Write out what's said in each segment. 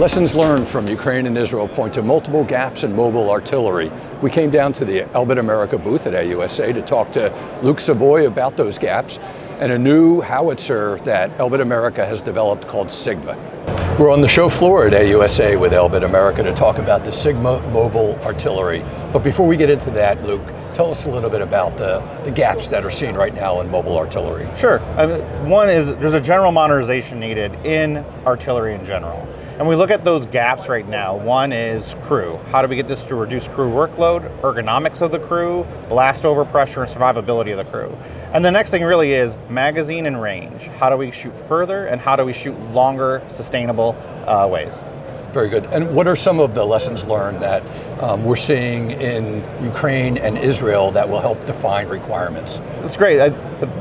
Lessons learned from Ukraine and Israel point to multiple gaps in mobile artillery. We came down to the Elbit America booth at AUSA to talk to Luke Savoie about those gaps and a new howitzer that Elbit America has developed called Sigma. We're on the show floor at AUSA with Elbit America to talk about the Sigma mobile artillery. But before we get into that, Luke, tell us a little bit about the, the gaps that are seen right now in mobile artillery. Sure. I one is there's a general modernization needed in artillery in general. And we look at those gaps right now. One is crew. How do we get this to reduce crew workload, ergonomics of the crew, blast over pressure, and survivability of the crew? And the next thing really is magazine and range. How do we shoot further and how do we shoot longer, sustainable uh, ways? Very good. And what are some of the lessons learned that um, we're seeing in Ukraine and Israel that will help define requirements? That's great. I,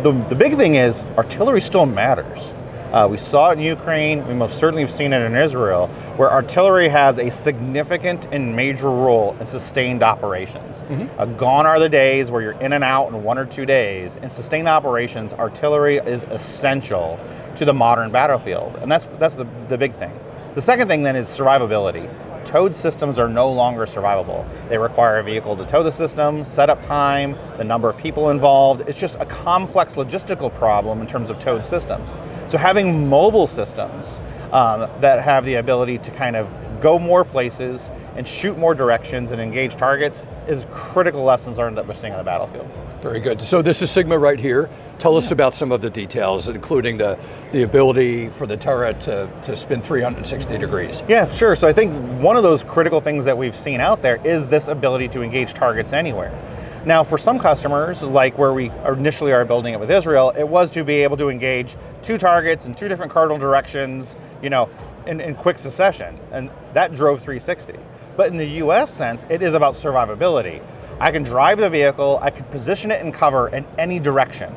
the, the big thing is artillery still matters. Uh, we saw it in Ukraine, we most certainly have seen it in Israel, where artillery has a significant and major role in sustained operations. Mm-hmm. Uh, gone are the days where you're in and out in one or two days. In sustained operations, artillery is essential to the modern battlefield, and that's, that's the, the big thing. The second thing then is survivability towed systems are no longer survivable. They require a vehicle to tow the system, setup time, the number of people involved. It's just a complex logistical problem in terms of towed systems. So having mobile systems um, that have the ability to kind of go more places and shoot more directions and engage targets is critical lessons learned that we're seeing on the battlefield. Very good. So this is Sigma right here. Tell us about some of the details, including the, the ability for the turret to, to spin 360 degrees. Yeah, sure. So I think one of those critical things that we've seen out there is this ability to engage targets anywhere. Now, for some customers, like where we initially are building it with Israel, it was to be able to engage two targets in two different cardinal directions, you know, in, in quick succession, and that drove 360. But in the US sense, it is about survivability. I can drive the vehicle, I can position it in cover in any direction.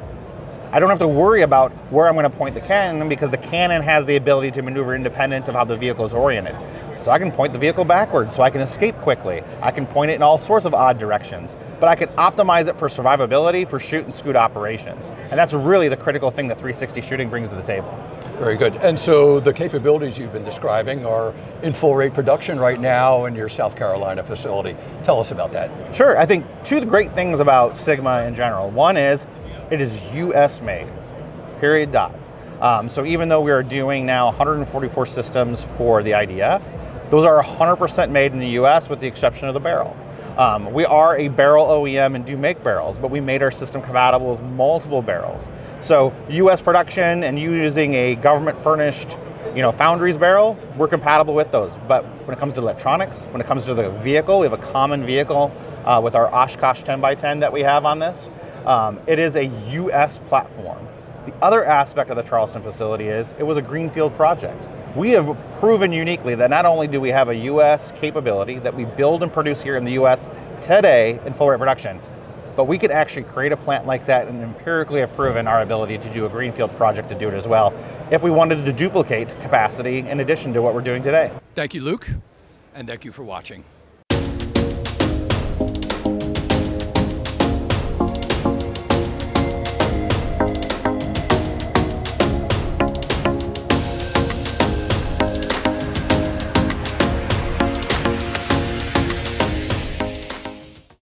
I don't have to worry about where I'm going to point the cannon because the cannon has the ability to maneuver independent of how the vehicle is oriented. So I can point the vehicle backwards so I can escape quickly. I can point it in all sorts of odd directions. But I can optimize it for survivability, for shoot and scoot operations. And that's really the critical thing that 360 shooting brings to the table. Very good. And so the capabilities you've been describing are in full rate production right now in your South Carolina facility. Tell us about that. Sure. I think two great things about Sigma in general. One is it is US made, period dot. Um, so even though we are doing now 144 systems for the IDF, those are 100% made in the US with the exception of the barrel. Um, we are a barrel OEM and do make barrels, but we made our system compatible with multiple barrels. So US production and using a government furnished you know, Foundries barrel, we're compatible with those. But when it comes to electronics, when it comes to the vehicle, we have a common vehicle uh, with our Oshkosh 10x10 that we have on this. Um, it is a US platform. The other aspect of the Charleston facility is it was a greenfield project. We have proven uniquely that not only do we have a US capability that we build and produce here in the US today in full rate production, but we could actually create a plant like that and empirically have proven our ability to do a greenfield project to do it as well if we wanted to duplicate capacity in addition to what we're doing today. Thank you, Luke, and thank you for watching.